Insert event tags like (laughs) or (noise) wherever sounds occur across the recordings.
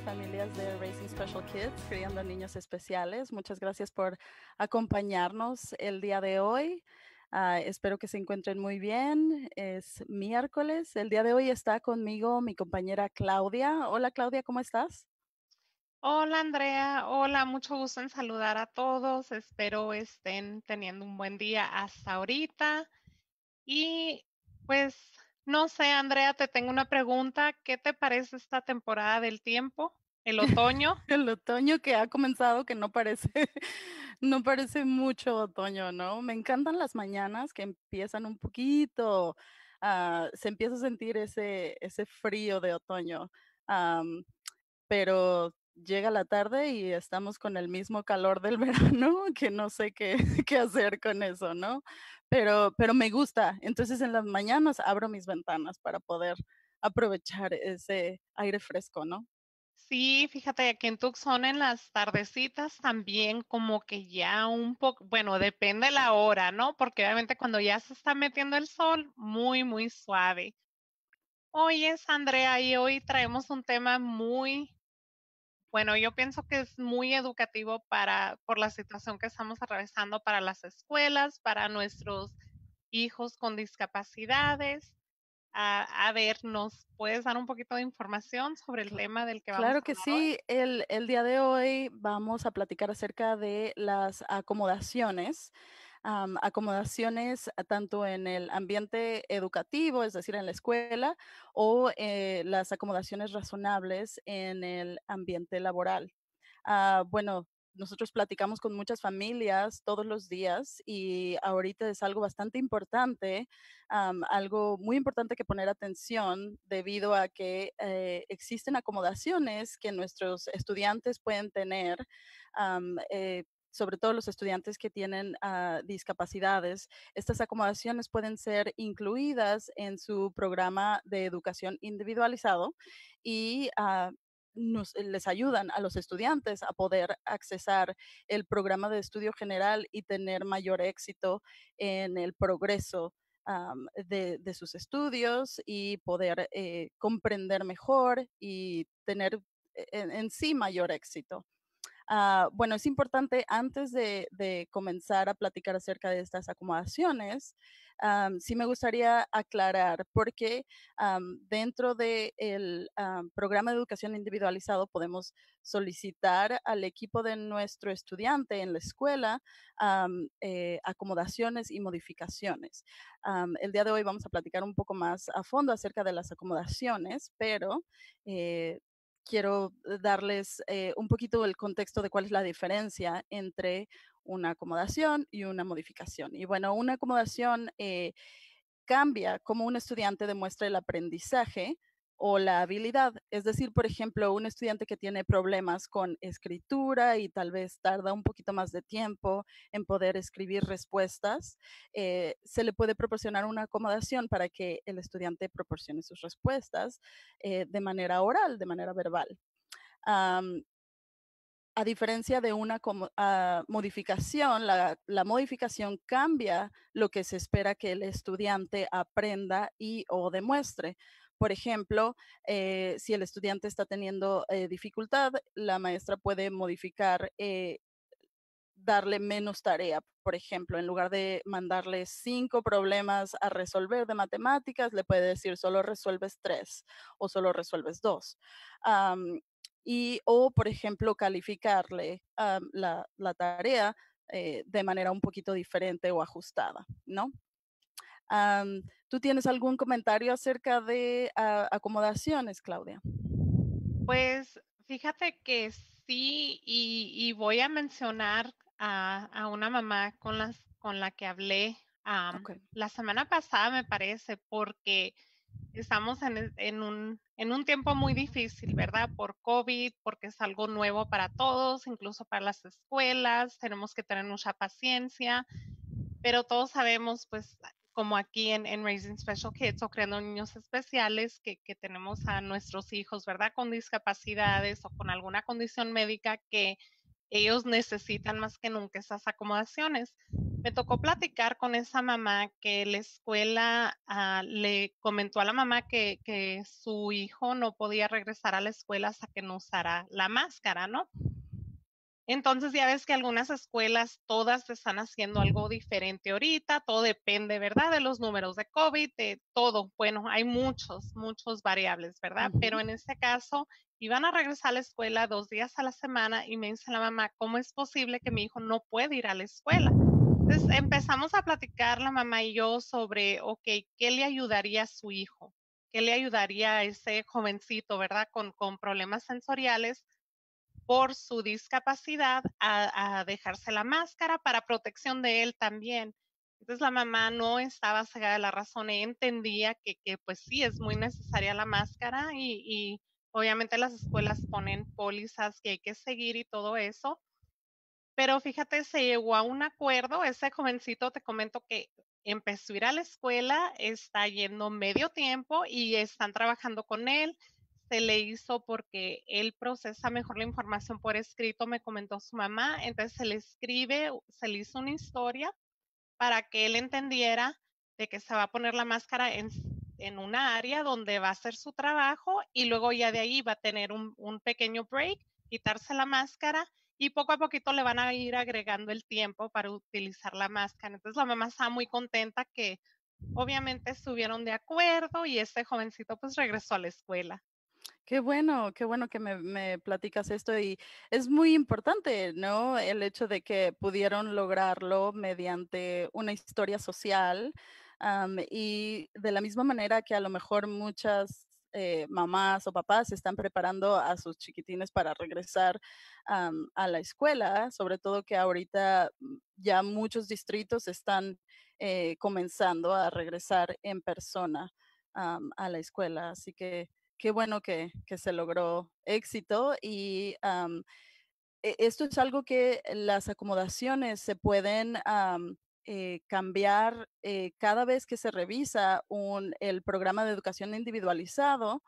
familias de Raising Special Kids, criando niños especiales. Muchas gracias por acompañarnos el día de hoy. Ah, espero que se encuentren muy bien. Es miércoles. El día de hoy está conmigo mi compañera Claudia. Hola Claudia, ¿cómo estás? Hola Andrea, hola, mucho gusto en saludar a todos. Espero estén teniendo un buen día hasta ahorita. Y pues no sé, Andrea, te tengo una pregunta. ¿Qué te parece esta temporada del tiempo? El otoño. (laughs) el otoño que ha comenzado, que no parece, (laughs) no parece mucho otoño, ¿no? Me encantan las mañanas que empiezan un poquito, uh, se empieza a sentir ese, ese frío de otoño. Pero llega la tarde y estamos con el mismo calor del (laughs) verano, que no sé qué, (laughs) qué hacer con eso, ¿no? Pero, pero me gusta. Entonces en las mañanas abro mis ventanas para poder aprovechar ese aire fresco, ¿no? Sí, fíjate, aquí en Tucson en las tardecitas también como que ya un poco, bueno, depende la hora, ¿no? Porque obviamente cuando ya se está metiendo el sol, muy, muy suave. Oye, Andrea, y hoy traemos un tema muy, bueno, yo pienso que es muy educativo para, por la situación que estamos atravesando para las escuelas, para nuestros hijos con discapacidades. A, ver, ¿nos puedes dar un poquito de información sobre el tema del que vamos a hablar? Claro que sí, el, el, día de hoy vamos a platicar acerca de las acomodaciones acomodaciones tanto en el ambiente educativo, es decir, en la escuela, o eh, las acomodaciones razonables en el ambiente laboral. Ah, bueno, nosotros platicamos con muchas familias todos los días y ahorita es algo bastante importante, algo muy importante que poner atención debido a que eh, existen acomodaciones que nuestros estudiantes pueden tener eh, sobre todo los estudiantes que tienen ah, discapacidades, estas acomodaciones pueden ser incluidas en su programa de educación individualizado y ah, les ayudan a los estudiantes a poder accesar el programa de estudio general y tener mayor éxito en el progreso de, sus estudios y poder eh, comprender mejor y tener e, en sí mayor éxito. Ah, bueno, es importante antes de, comenzar a platicar acerca de estas acomodaciones, sí me gustaría aclarar porque dentro del programa de educación individualizado podemos solicitar al equipo de nuestro estudiante en la escuela eh, acomodaciones y modificaciones. el día de hoy vamos a platicar un poco más a fondo acerca de las acomodaciones, pero eh, quiero eh, darles eh, un poquito el contexto de cuál es la diferencia entre una acomodación y una modificación. Y bueno, una acomodación eh, cambia cómo un estudiante demuestra el aprendizaje o la habilidad. Es decir, por ejemplo, un estudiante que tiene problemas con escritura y tal vez tarda un poquito más de tiempo en poder escribir respuestas, eh, se le puede proporcionar una acomodación para que el estudiante proporcione sus respuestas eh, de manera oral, de manera verbal. a diferencia de una ah, modificación, la, la, modificación cambia lo que se espera que el estudiante aprenda y o demuestre. Por ejemplo, eh, si el estudiante está teniendo eh, dificultad, la maestra puede modificar, eh, darle menos tarea. Por ejemplo, en lugar de mandarle cinco problemas a resolver de matemáticas, le puede decir solo resuelves tres o solo resuelves dos. y, o, por ejemplo, calificarle la, la, tarea de manera un poquito diferente o ajustada, ¿no? ¿Tú tienes algún comentario acerca de ah, acomodaciones, Claudia? Pues fíjate que sí, y, voy a mencionar a, una mamá con, las, con la que hablé la semana pasada, me parece, porque estamos en, en, un, en un tiempo muy difícil, ¿verdad? Por COVID, porque es algo nuevo para todos, incluso para las escuelas, tenemos que tener mucha paciencia, pero todos sabemos, pues, como aquí en, Raising Special Kids o creando niños especiales, que, tenemos a nuestros hijos, ¿verdad? Con discapacidades o con alguna condición médica que ellos necesitan más que nunca esas acomodaciones. Me tocó platicar con esa mamá que la escuela ah, le comentó a la mamá que, que su hijo no podía regresar a la escuela hasta que no usara la máscara, ¿no? Entonces ya ves que algunas escuelas todas están haciendo algo diferente ahorita, todo depende, ¿verdad? De los números de COVID, de todo. Bueno, hay muchos, muchos variables, ¿verdad? Pero en este caso, iban a regresar a la escuela dos días a la semana y me dice la mamá, ¿cómo es posible que mi hijo no puede ir a la escuela? Entonces empezamos a platicar la mamá y yo sobre, ok, ¿qué le ayudaría a su hijo? ¿Qué le ayudaría a ese jovencito, ¿verdad? Con, con problemas sensoriales por su discapacidad a, dejarse la máscara para protección de él también. Entonces la mamá no estaba cegada de la razón, ella entendía que, pues sí, es muy necesaria la máscara y, y obviamente las escuelas ponen pólizas que hay que seguir y todo eso. Pero fíjate, se llegó a un acuerdo, ese jovencito te comento que empezó a ir a la escuela, está yendo medio tiempo y están trabajando con él se le hizo porque él procesa mejor la información por escrito, me comentó su mamá, entonces se le escribe, se le hizo una historia para que él entendiera de que se va a poner la máscara en, en una área donde va a hacer su trabajo y luego ya de ahí va a tener un, un pequeño break, quitarse la máscara y poco a poquito le van a ir agregando el tiempo para utilizar la máscara. Entonces la mamá está muy contenta que obviamente estuvieron de acuerdo y este jovencito pues regresó a la escuela. Qué bueno, qué bueno que me, platicas esto y es muy importante, ¿no? El hecho de que pudieron lograrlo mediante una historia social y de la misma manera que a lo mejor muchas eh, mamás o papás están preparando a sus chiquitines para regresar a la escuela, sobre todo que ahorita mm, ya muchos distritos están eh, comenzando a regresar en persona a la escuela, así que qué bueno que, se logró éxito y e, esto es algo que las acomodaciones se pueden eh, cambiar eh, cada vez que se revisa el programa de educación individualizado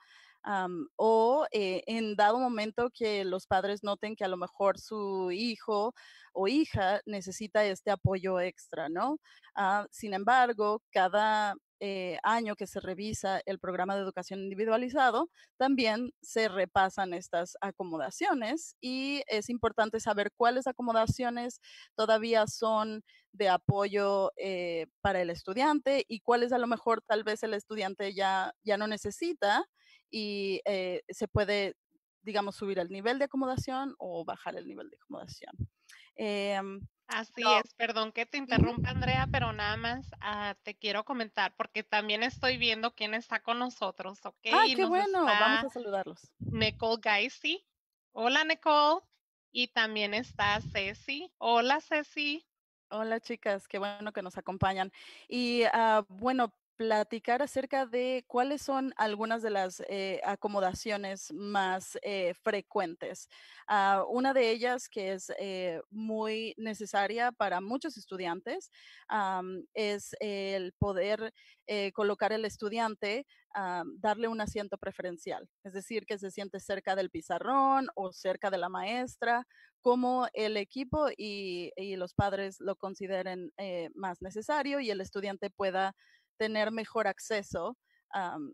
o eh, en dado momento que los padres noten que a lo mejor su hijo o hija necesita este apoyo extra, ¿no? Ah, sin embargo, cada eh, año que se revisa el programa de educación individualizado, también se repasan estas acomodaciones y es importante saber cuáles acomodaciones todavía son de apoyo eh, para el estudiante y cuáles a lo mejor tal vez el estudiante ya, ya no necesita y eh, se puede, digamos, subir el nivel de acomodación o bajar el nivel de acomodación. Así es, perdón que te interrumpa Andrea, pero nada más ah, te quiero comentar porque también estoy viendo quién está con nosotros, ¿ok? Ah, qué bueno, vamos a saludarlos. Nicole Gaisi. Hola Nicole. Y también está Ceci. Hola Ceci. Hola chicas, qué bueno que nos acompañan. Y uh, bueno, platicar acerca de cuáles son algunas de las eh, acomodaciones más eh, frecuentes. Ah, una de ellas que es eh, muy necesaria para muchos estudiantes es el poder colocar al estudiante, darle un asiento preferencial, es decir, que se siente cerca del pizarrón o cerca de la maestra, como el equipo y los padres lo consideren más necesario y el estudiante pueda tener mejor acceso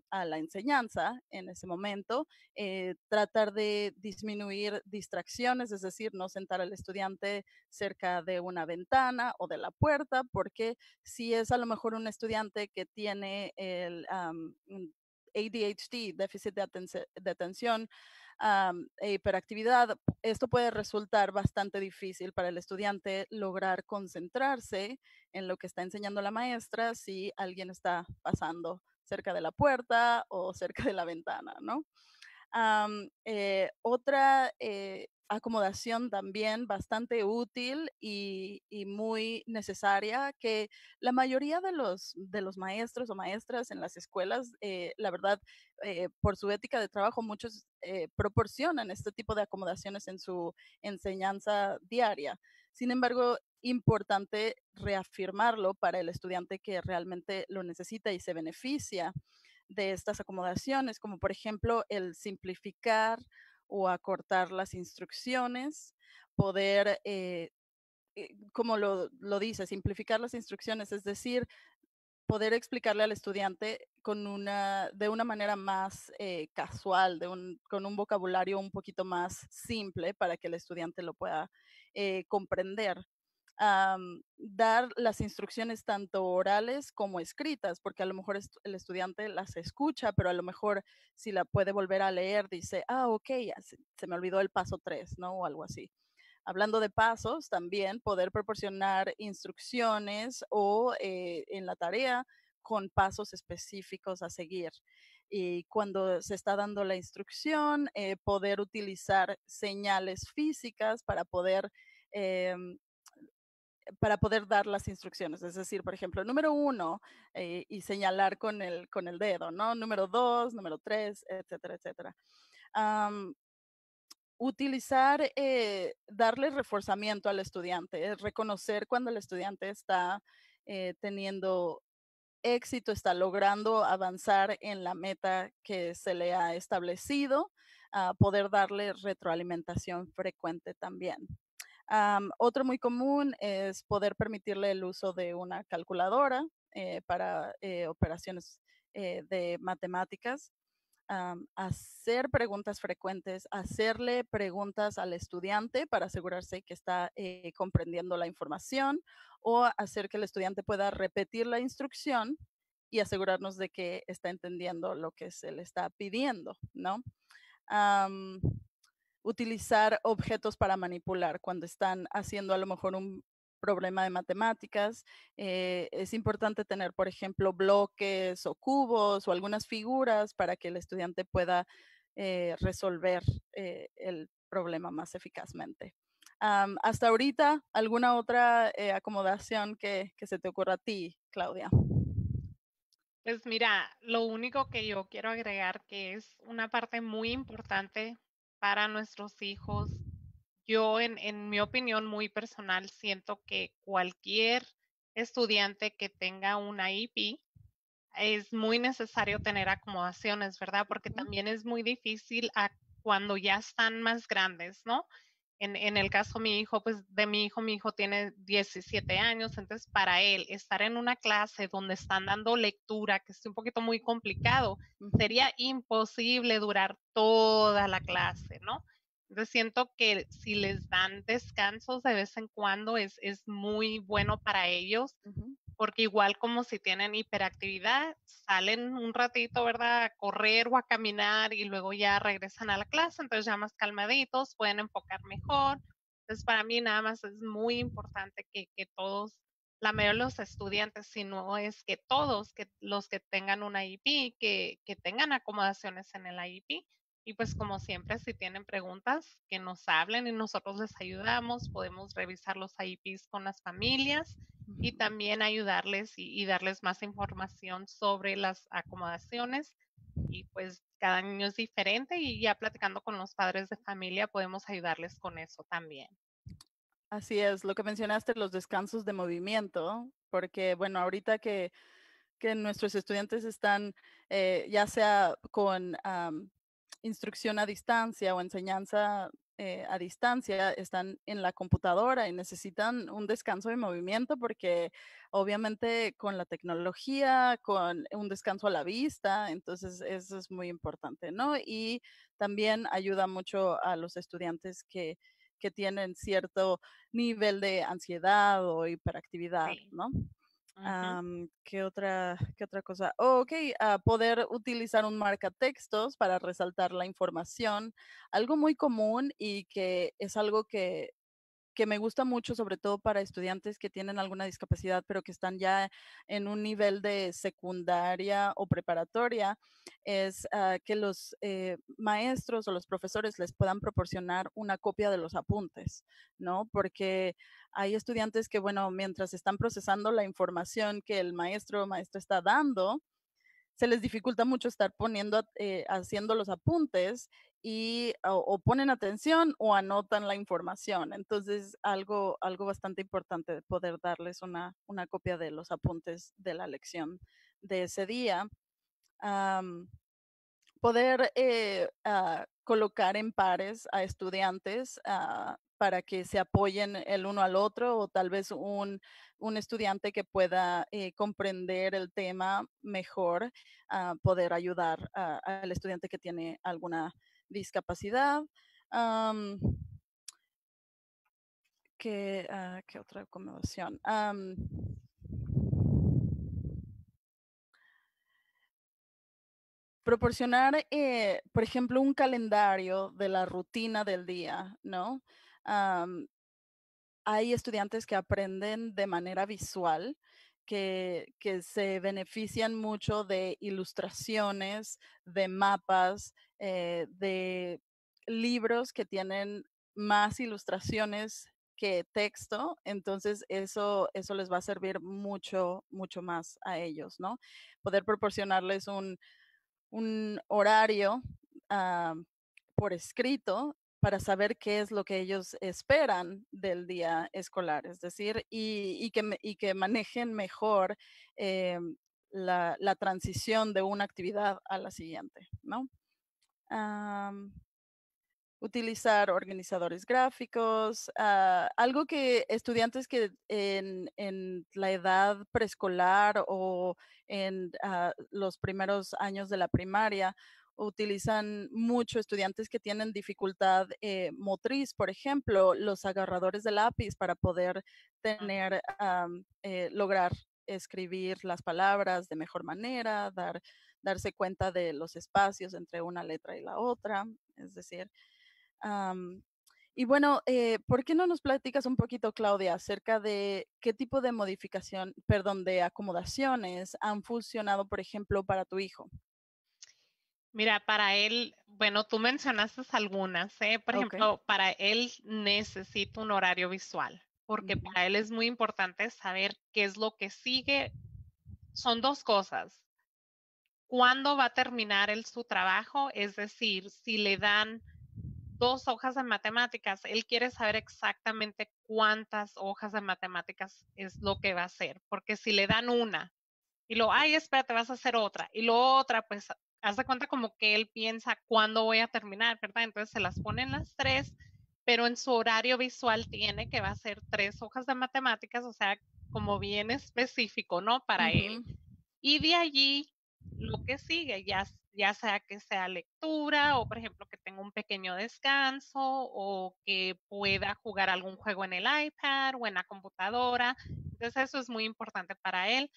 a la enseñanza en ese momento, eh, tratar de disminuir distracciones, es decir, no sentar al estudiante cerca de una ventana o de la puerta, porque si es a lo mejor un estudiante que tiene el ADHD, déficit de, atención, e hiperactividad, esto puede resultar bastante difícil para el estudiante lograr concentrarse en lo que está enseñando la maestra si alguien está pasando cerca de la puerta o cerca de la ventana, ¿no? Eh, otra eh, acomodación también bastante útil y, muy necesaria que la mayoría de los, de los maestros o maestras en las escuelas, eh, la verdad, por su ética de trabajo, muchos proporcionan este tipo de acomodaciones en su enseñanza diaria. Sin embargo, importante reafirmarlo para el estudiante que realmente lo necesita y se beneficia de estas acomodaciones, como por ejemplo el simplificar o acortar las instrucciones, poder, eh, eh, como lo, lo dice, simplificar las instrucciones, es decir, poder explicarle al estudiante con una, de una manera más eh, casual, de un, con un vocabulario un poquito más simple para que el estudiante lo pueda comprender. Dar las instrucciones tanto orales como escritas, porque a lo mejor el estudiante las escucha, pero a lo mejor si la puede volver a leer, dice, ah, ok, se, se, me olvidó el paso 3, ¿no? O algo así. Hablando de pasos, también poder proporcionar instrucciones o eh, en la tarea con pasos específicos a seguir. Y cuando se está dando la instrucción, eh, poder utilizar señales físicas para poder em, para poder dar las instrucciones. Es decir, por ejemplo, número uno, eh, y señalar con el, con el dedo, ¿no? Número dos, número tres, etcétera, etcétera utilizar, eh, darle reforzamiento al estudiante, reconocer cuando el estudiante está eh, teniendo éxito, está logrando avanzar en la meta que se le ha establecido, poder darle retroalimentación frecuente también. Otro muy común es poder permitirle el uso de una calculadora eh, para operaciones de matemáticas hacer preguntas frecuentes, hacerle preguntas al estudiante para asegurarse que está eh, comprendiendo la información o hacer que el estudiante pueda repetir la instrucción y asegurarnos de que está entendiendo lo que se le está pidiendo, ¿no? Utilizar objetos para manipular cuando están haciendo a lo mejor un problema de matemáticas. Eh, es importante tener, por ejemplo, bloques o cubos o algunas figuras para que el estudiante pueda eh, resolver eh, el problema más eficazmente. hasta ahorita, ¿alguna otra acomodación que, que se te ocurra a ti, Claudia? Pues mira, lo único que yo quiero agregar que es una parte muy importante para nuestros hijos yo, en, mi opinión muy personal, siento que cualquier estudiante que tenga una IP es muy necesario tener acomodaciones, ¿verdad? Porque también es muy difícil cuando ya están más grandes, ¿no? En, en, el caso de mi hijo, pues de mi hijo, mi hijo tiene 17 años, entonces para él estar en una clase donde están dando lectura, que es un poquito muy complicado, sería imposible durar toda la clase, ¿no? Entonces siento que si les dan descansos de vez en cuando es, es muy bueno para ellos, porque igual como si tienen hiperactividad, salen un ratito, ¿verdad? A correr o a caminar y luego ya regresan a la clase, entonces ya más calmaditos, pueden enfocar mejor. Entonces para mí nada más es muy importante que, que todos, la mayoría de los estudiantes, si no es que todos, que los que tengan una IP, que, que tengan acomodaciones en el IEP, y pues como siempre, si tienen preguntas, que nos hablen y nosotros les ayudamos. Podemos revisar los IEPs con las familias y también ayudarles y, darles más información sobre las acomodaciones. Y pues cada niño es diferente y ya platicando con los padres de familia podemos ayudarles con eso también. Así es, lo que mencionaste, los descansos de movimiento, porque bueno, ahorita que, que nuestros estudiantes están eh, ya sea con instrucción a distancia o enseñanza eh, a distancia están en la computadora y necesitan un descanso de movimiento porque obviamente con la tecnología, con un descanso a la vista, entonces eso es muy importante, ¿no? Y también ayuda mucho a los estudiantes que, que tienen cierto nivel de ansiedad o hiperactividad, ¿no? ¿Qué, otra, ¿Qué otra cosa? Oh, ok, uh, poder utilizar un marcatextos para resaltar la información. Algo muy común y que es algo que que me gusta mucho, sobre todo para estudiantes que tienen alguna discapacidad, pero que están ya en un nivel de secundaria o preparatoria, es ah, que los eh, maestros o los profesores les puedan proporcionar una copia de los apuntes, ¿no? Porque hay estudiantes que, bueno, mientras están procesando la información que el maestro o maestra está dando, se les dificulta mucho estar poniendo, eh, haciendo los apuntes y o, ponen atención o anotan la información. Entonces, algo, algo bastante importante poder darles una, una copia de los apuntes de la lección de ese día. poder eh, ah, colocar en pares a estudiantes ah, para que se apoyen el uno al otro o tal vez un, un estudiante que pueda eh, comprender el tema mejor, ah, poder ayudar al estudiante que tiene alguna discapacidad. ¿qué, ah, ¿Qué otra acomodación? proporcionar, eh, por ejemplo, un calendario de la rutina del día, ¿no? hay estudiantes que aprenden de manera visual, que, que, se benefician mucho de ilustraciones, de mapas, eh, de libros que tienen más ilustraciones que texto, entonces eso, eso les va a servir mucho, mucho más a ellos, ¿no? Poder proporcionarles un, un horario ah, por escrito para saber qué es lo que ellos esperan del día escolar, es decir, y, que, que, manejen mejor eh, la, transición de una actividad a la siguiente, ¿no? Utilizar organizadores gráficos, ah, algo que estudiantes que en, la edad preescolar o en ah, los primeros años de la primaria utilizan mucho estudiantes que tienen dificultad eh, motriz, por ejemplo, los agarradores de lápiz para poder tener, eh, lograr escribir las palabras de mejor manera, dar, darse cuenta de los espacios entre una letra y la otra, es decir, y bueno, eh, ¿por qué no nos platicas un poquito, Claudia, acerca de qué tipo de modificación, perdón, de acomodaciones han funcionado, por ejemplo, para tu hijo? Mira, para él, bueno, tú mencionaste algunas, ¿eh? Por ejemplo, para él necesita un horario visual, porque para él es muy importante saber qué es lo que sigue. Son dos cosas. ¿Cuándo va a terminar él su trabajo? Es decir, si le dan dos hojas de matemáticas, él quiere saber exactamente cuántas hojas de matemáticas es lo que va a hacer, porque si le dan una y lo, ay, espérate, vas a hacer otra, y lo otra, pues hace cuenta como que él piensa cuándo voy a terminar, ¿verdad? Entonces se las ponen las tres, pero en su horario visual tiene que va a ser tres hojas de matemáticas, o sea, como bien específico, ¿no? Para él. Y de allí, lo que sigue, ya ya sea que sea lectura o, por ejemplo, que tenga un pequeño descanso o que pueda jugar algún juego en el iPad o en la computadora. Entonces, eso es muy importante para él.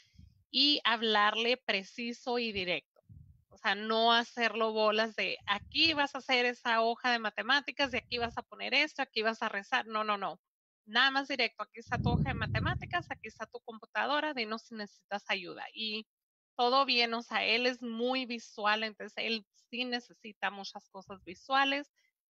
Y hablarle preciso y directo. O sea, no hacerlo bolas de aquí vas a hacer esa hoja de matemáticas, de aquí vas a poner esto, aquí vas a rezar. No, no, no. Nada más directo. Aquí está tu hoja de matemáticas, aquí está tu computadora, dinos si necesitas ayuda. Y todo bien, o sea, él es muy visual, entonces él sí necesita muchas cosas visuales,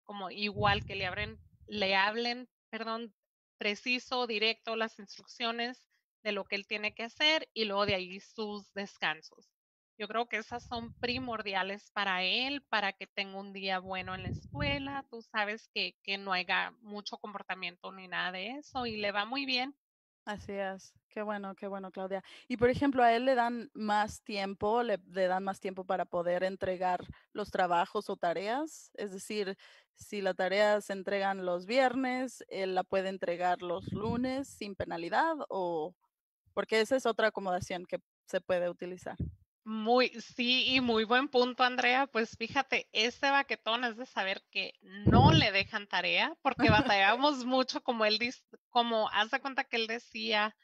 como igual que le, abren, le hablen, perdón, preciso, directo las instrucciones de lo que él tiene que hacer y luego de ahí sus descansos. Yo creo que esas son primordiales para él, para que tenga un día bueno en la escuela. Tú sabes que, que no haya mucho comportamiento ni nada de eso y le va muy bien. Así es, qué bueno, qué bueno, Claudia. Y por ejemplo, a él le dan más tiempo, le, dan más tiempo para poder entregar los trabajos o tareas. Es decir, si la tarea se entregan los viernes, él la puede entregar los lunes sin penalidad o porque esa es otra acomodación que se puede utilizar. Muy, sí, y muy buen punto, Andrea. Pues fíjate, este baquetón es de saber que no le dejan tarea, porque (laughs) batallamos mucho, como él dice, como hace cuenta que él decía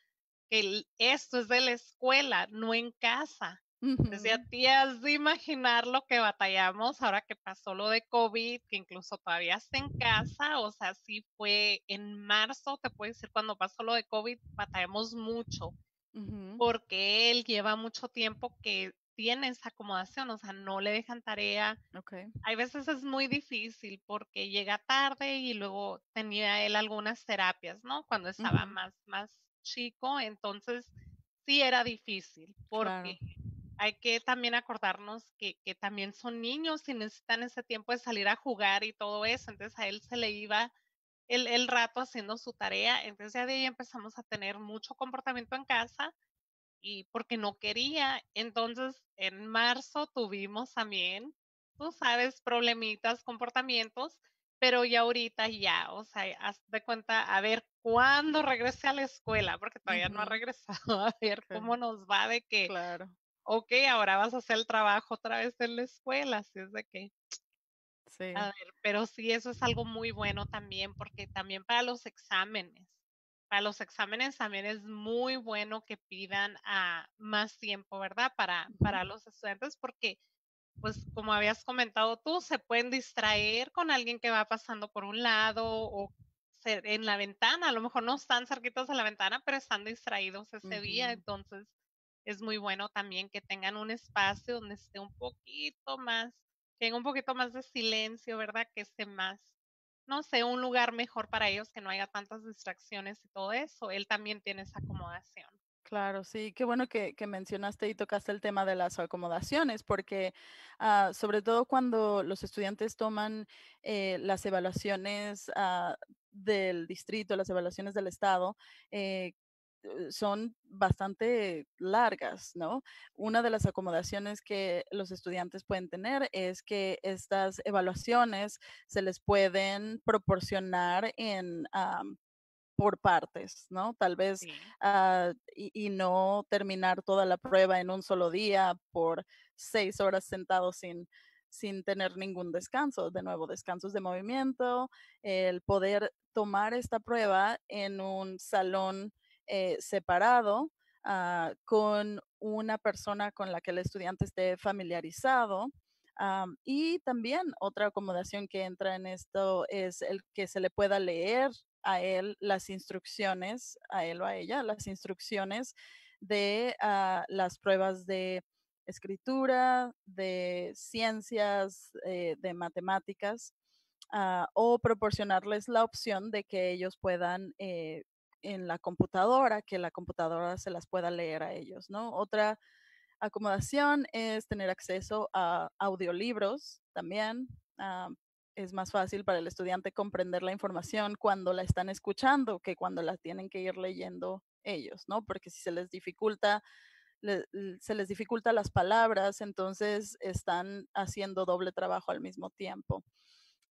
que esto es de la escuela, no en casa. Decía, tías, de imaginar lo que batallamos ahora que pasó lo de COVID, que incluso todavía está en casa, o sea, sí fue en marzo, te puedo decir, cuando pasó lo de COVID, batallamos mucho porque él lleva mucho tiempo que tiene esa acomodación, o sea, no le dejan tarea. Okay. Hay veces es muy difícil porque llega tarde y luego tenía él algunas terapias, ¿no? Cuando estaba más, más chico, entonces sí era difícil porque hay que también acordarnos que, que, también son niños y necesitan ese tiempo de salir a jugar y todo eso, entonces a él se le iba el, rato haciendo su tarea. Entonces ya de ahí empezamos a tener mucho comportamiento en casa y porque no quería. Entonces en marzo tuvimos también tú sabes, problemitas, comportamientos, pero ya ahorita ya, o sea, haz de cuenta, a ver cuándo regrese a la escuela, porque todavía no ha regresado, (laughs) a ver cómo nos va de que, Claro. ok, ahora vas a hacer el trabajo otra vez en la escuela, así es de que, Sí. a ver, pero sí, eso es algo muy bueno también, porque también para los exámenes, para los exámenes también es muy bueno que pidan a más tiempo, ¿verdad? Para, para los estudiantes, porque pues como habías comentado tú, se pueden distraer con alguien que va pasando por un lado o en la ventana, a lo mejor no están cerquitos a la ventana, pero están distraídos ese día, entonces es muy bueno también que tengan un espacio donde esté un poquito más, tenga un poquito más de silencio, ¿verdad? Que esté más, no sé, un lugar mejor para ellos, que no haya tantas distracciones y todo eso. Él también tiene esa acomodación. Claro, sí, qué bueno que, mencionaste y tocaste el tema de las acomodaciones, porque ah, sobre todo cuando los estudiantes toman eh, las evaluaciones ah, del distrito, las evaluaciones del estado, eh, son bastante largas, ¿no? Una de las acomodaciones que los estudiantes pueden tener es que estas evaluaciones se les pueden proporcionar en... por partes, ¿no? Tal vez, Sí, ah, y, y no terminar toda la prueba en un solo día por seis horas sentado sin, sin tener ningún descanso. De nuevo, descansos de movimiento, el poder tomar esta prueba en un salón eh, separado ah, con una persona con la que el estudiante esté familiarizado. Am, y también otra acomodación que entra en esto es el que se le pueda leer a él las instrucciones, a él o a ella, las instrucciones de ah, las pruebas de escritura, de ciencias, eh, de matemáticas, ah, o proporcionarles la opción de que ellos puedan eh, en la computadora, que la computadora se las pueda leer a ellos, ¿no? Otra acomodación es tener acceso a audiolibros también. ah, es más fácil para el estudiante comprender la información cuando la están escuchando que cuando la tienen que ir leyendo ellos, ¿no? Porque si se les dificulta, se les dificulta las palabras, entonces están haciendo doble trabajo al mismo tiempo.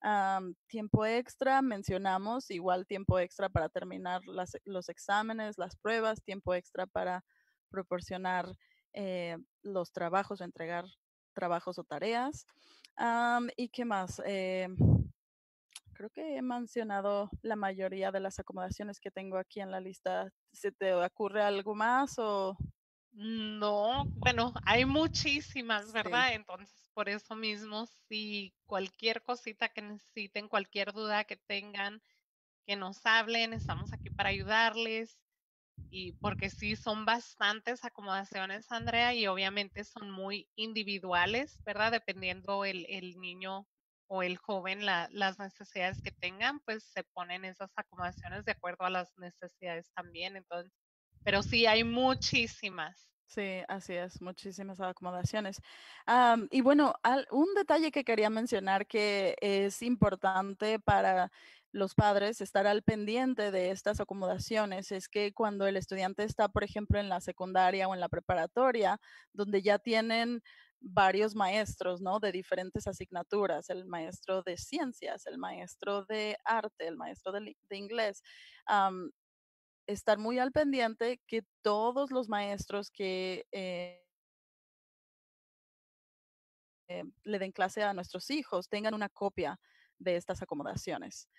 Am, tiempo extra, mencionamos igual tiempo extra para terminar las- los exámenes, las pruebas, tiempo extra para proporcionar eh, los trabajos o entregar trabajos o tareas. Am, ¿Y qué más? Eh, creo que he mencionado la mayoría de las acomodaciones que tengo aquí en la lista. ¿Se te ocurre algo más o No, bueno, hay muchísimas, sí? ¿verdad? Entonces, por eso mismo, si cualquier cosita que necesiten, cualquier duda que tengan, que nos hablen, estamos aquí para ayudarles. Y porque sí, son bastantes acomodaciones, Andrea, y obviamente son muy individuales, ¿verdad? Dependiendo el, el niño o el joven, la- las necesidades que tengan, pues se ponen esas acomodaciones de acuerdo a las necesidades también. Entonces, pero sí, hay muchísimas. Sí, así es, muchísimas acomodaciones. Am, y bueno, un detalle que quería mencionar que es importante para los padres estar al pendiente de estas acomodaciones es que cuando el estudiante está, por ejemplo, en la secundaria o en la preparatoria, donde ya tienen varios maestros, ¿no? De diferentes asignaturas, el maestro de ciencias, el maestro de arte, el maestro de, de inglés. Estar muy al pendiente que todos los maestros que eh, eh, le den clase a nuestros hijos tengan una copia de estas acomodaciones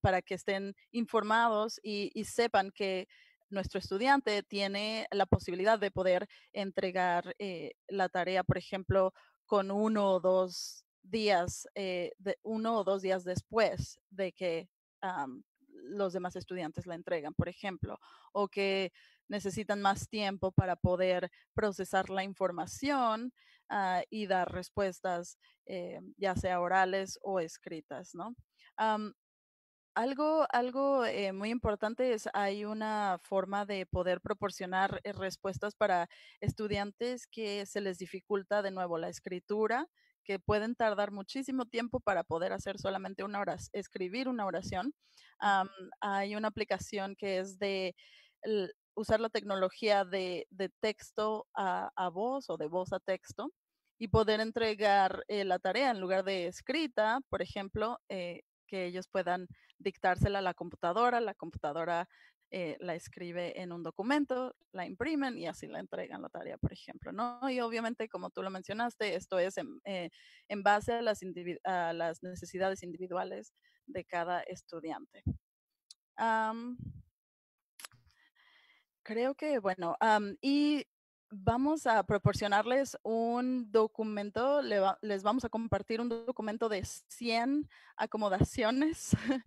para que estén informados y, sepan que nuestro estudiante tiene la posibilidad de poder entregar eh, la tarea, por ejemplo, con uno o dos días, de, uno o dos días después de que los demás estudiantes la entregan, por ejemplo, o que necesitan más tiempo para poder procesar la información ah, y dar respuestas, eh, ya sea orales o escritas, ¿no? Algo, algo eh, muy importante es hay una forma de poder proporcionar eh, respuestas para estudiantes que se les dificulta de nuevo la escritura, que pueden tardar muchísimo tiempo para poder hacer solamente una oración, escribir una oración. Ujú. hay una aplicación que es de usar la tecnología de, texto a, a voz o de voz a texto y poder entregar eh, la tarea en lugar de escrita, por ejemplo, eh, que ellos puedan dictársela a la computadora, la computadora eh, la escribe en un documento, la imprimen y así la entregan la tarea, por ejemplo, ¿no? Y obviamente, como tú lo mencionaste, esto es en, eh, base a las, a las, necesidades individuales de cada estudiante. creo que, bueno, y vamos a proporcionarles un documento, les vamos a compartir un documento de 100 acomodaciones (laughs)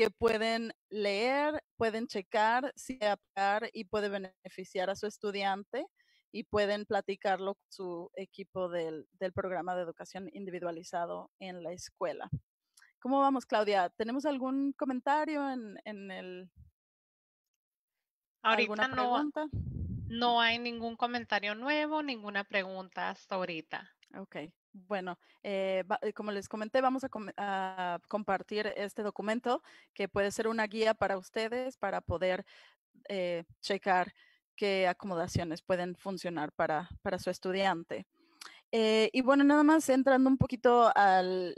que pueden leer, pueden checar si aplicar y puede beneficiar a su estudiante y pueden platicarlo con su equipo del, programa de educación individualizado en la escuela. ¿Cómo vamos, Claudia? ¿Tenemos algún comentario en, el... Ahorita no, no hay ningún comentario nuevo, ninguna pregunta hasta ahorita. Ok. Bueno, eh, eh, como les comenté, vamos a, compartir este documento que puede ser una guía para ustedes para poder eh, checar qué acomodaciones pueden funcionar para, para su estudiante. y bueno, nada más entrando un poquito al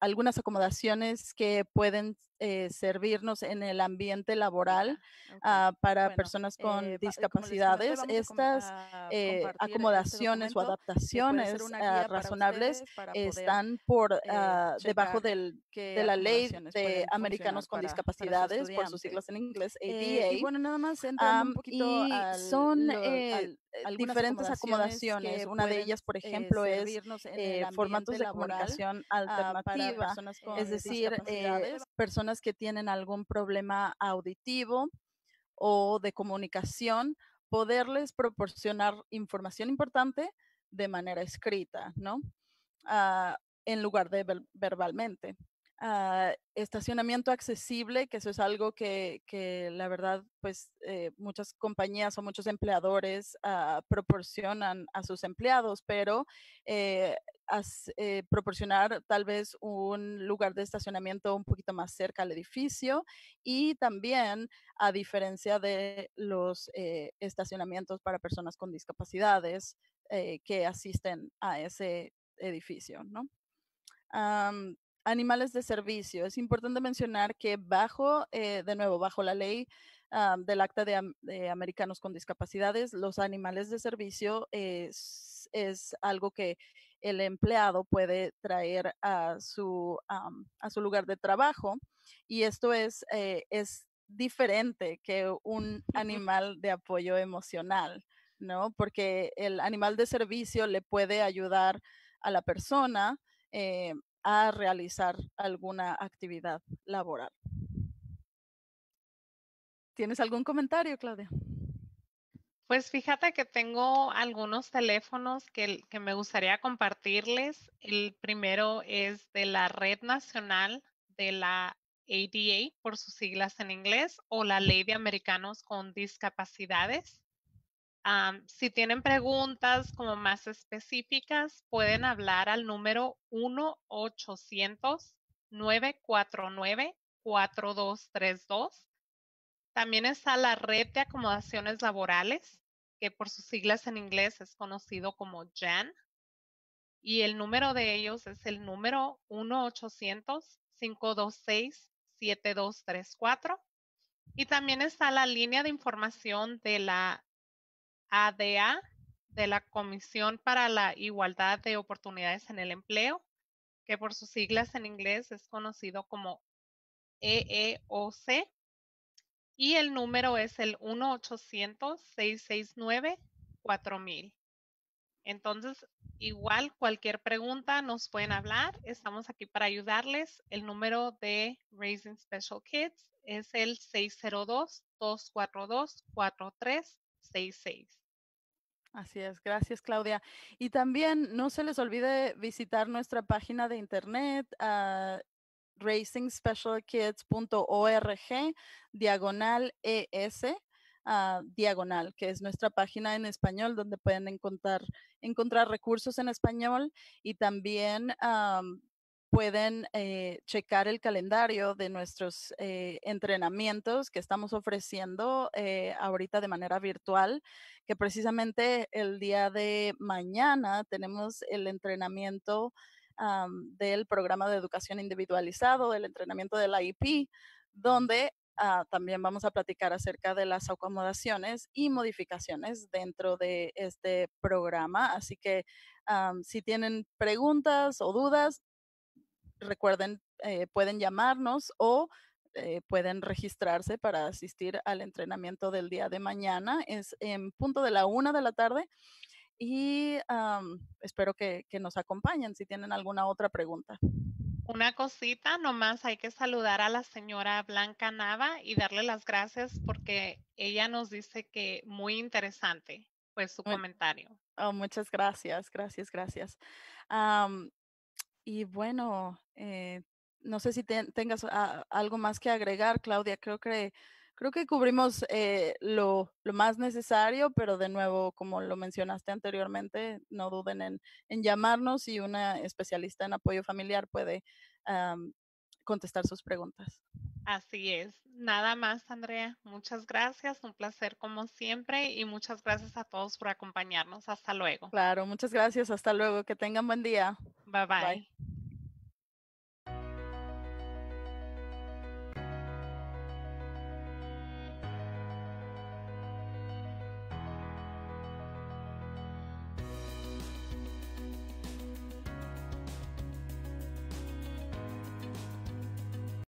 algunas acomodaciones que pueden eh, servirnos en el ambiente laboral ah, para personas con eh, discapacidades. Estas eh, este acomodaciones o adaptaciones ah, razonables están por ah, debajo del, de la ley de americanos con discapacidades, por sus siglas en inglés, ADA. y bueno, nada más un poquito y son diferentes acomodaciones. Una de ellas, por ejemplo, es formatos de comunicación alternativa, es decir, personas que tienen algún problema auditivo o de comunicación, poderles proporcionar información importante de manera escrita, ¿no? Ah, en lugar de verbalmente. Ah, estacionamiento accesible, que eso es algo que, la verdad, pues eh, muchas compañías o muchos empleadores ah, proporcionan a sus empleados, pero eh, eh, proporcionar tal vez un lugar de estacionamiento un poquito más cerca al edificio y también, a diferencia de los estacionamientos para personas con discapacidades que asisten a ese edificio, ¿no? Animales de servicio. Es importante mencionar que bajo, eh, de nuevo, bajo la ley del Acta de, Americanos con Discapacidades, los animales de servicio es, algo que el empleado puede traer a su, a su lugar de trabajo y esto es, eh, es diferente que un animal de apoyo emocional, ¿no? Porque el animal de servicio le puede ayudar a la persona eh, a realizar alguna actividad laboral. ¿Tienes algún comentario, Claudia? Pues fíjate que tengo algunos teléfonos que, que, me gustaría compartirles. El primero es de la Red Nacional de la ADA, por sus siglas en inglés, o la Ley de Americanos con Discapacidades si tienen preguntas como más específicas, pueden hablar al número 1-800-949-4232. También está la red de acomodaciones laborales, que por sus siglas en inglés es conocido como JAN. Y el número de ellos es el número 1-800-526-7234. Y también está la línea de información de la ADA de la Comisión para la Igualdad de Oportunidades en el Empleo, que por sus siglas en inglés es conocido como EEOC. Y el número es el 1-800-669-4000. Entonces, igual cualquier pregunta nos pueden hablar. Estamos aquí para ayudarles. El número de Raising Special Kids es el 602-242-4366. Así es, gracias Claudia. Y también no se les olvide visitar nuestra página de internet, uh, racingspecialkids.org, diagonal ES, ah, diagonal, que es nuestra página en español donde pueden encontrar, encontrar recursos en español y también pueden eh, checar el calendario de nuestros eh, entrenamientos que estamos ofreciendo eh, ahorita de manera virtual, que precisamente el día de mañana tenemos el entrenamiento del programa de educación individualizado, el entrenamiento del IEP, donde ah, también vamos a platicar acerca de las acomodaciones y modificaciones dentro de este programa. Así que si tienen preguntas o dudas, recuerden, eh, pueden llamarnos o eh, pueden registrarse para asistir al entrenamiento del día de mañana. Es en punto de la una de la tarde y espero que, que nos acompañen si tienen alguna otra pregunta. Una cosita, nomás hay que saludar a la señora Blanca Nava y darle las gracias porque ella nos dice que muy interesante fue su comentario. Oh, muchas gracias, gracias, gracias. Y bueno, eh, no sé si tengas algo más que agregar, Claudia. Creo que creo que cubrimos eh, lo, lo, más necesario, pero de nuevo, como lo mencionaste anteriormente, no duden en, en llamarnos y una especialista en apoyo familiar puede contestar sus preguntas. Así es. Nada más, Andrea. Muchas gracias. Un placer como siempre y muchas gracias a todos por acompañarnos. Hasta luego. Claro, muchas gracias. Hasta luego. Que tengan buen día. bye. bye.